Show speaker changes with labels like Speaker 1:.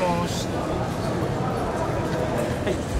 Speaker 1: most. Hey.